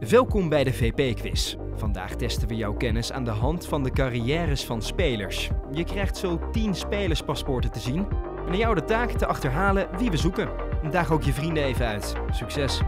Welkom bij de VP-quiz. Vandaag testen we jouw kennis aan de hand van de carrières van spelers. Je krijgt zo 10 spelerspaspoorten te zien en aan jou de taak te achterhalen wie we zoeken. Daag ook je vrienden even uit. Succes!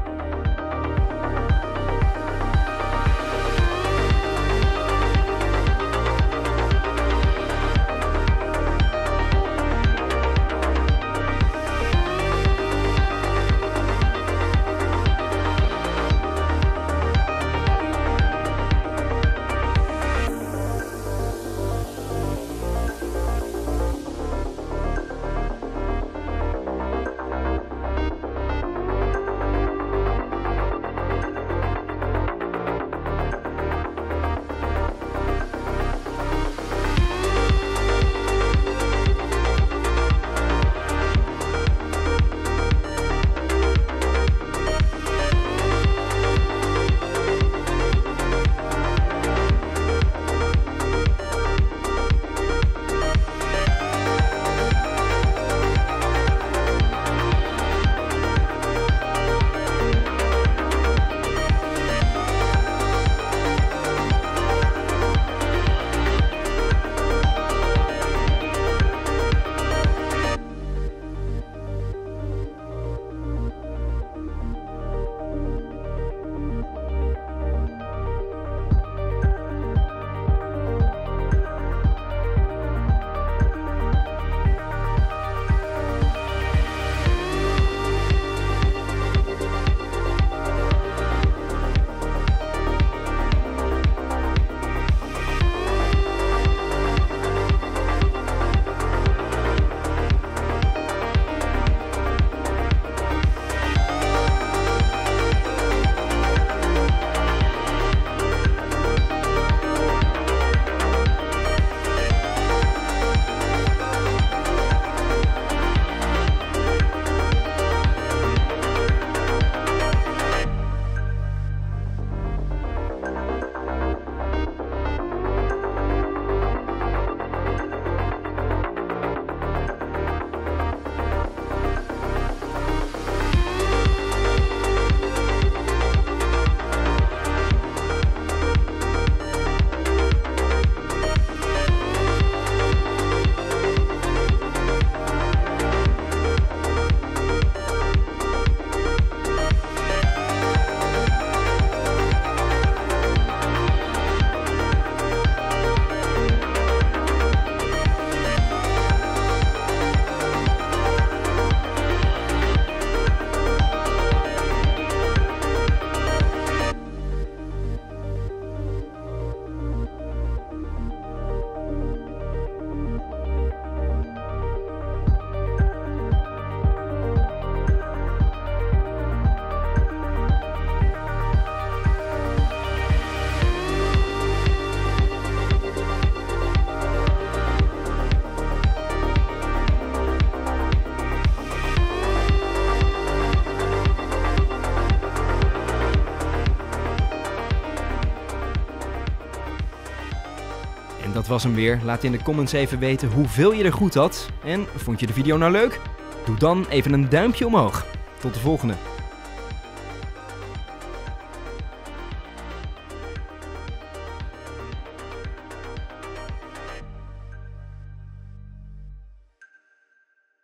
En dat was hem weer. Laat in de comments even weten hoeveel je er goed had. En vond je de video nou leuk? Doe dan even een duimpje omhoog. Tot de volgende.